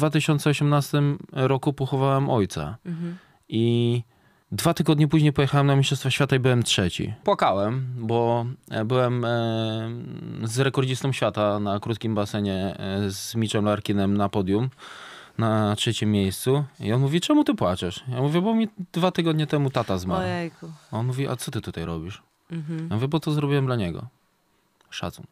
2018 roku pochowałem ojca. Mhm. I dwa tygodnie później pojechałem na Mistrzostwa Świata i byłem trzeci. Płakałem, bo e, byłem e, z rekordzistą świata na krótkim basenie e, z Mitchem Larkinem na podium na trzecim miejscu. I on mówi, czemu ty płaczesz? Ja mówię, bo mi dwa tygodnie temu tata zmarł. Ojejku. On mówi, a co ty tutaj robisz? Mhm. Ja mówię, bo to zrobiłem dla niego. Szacun.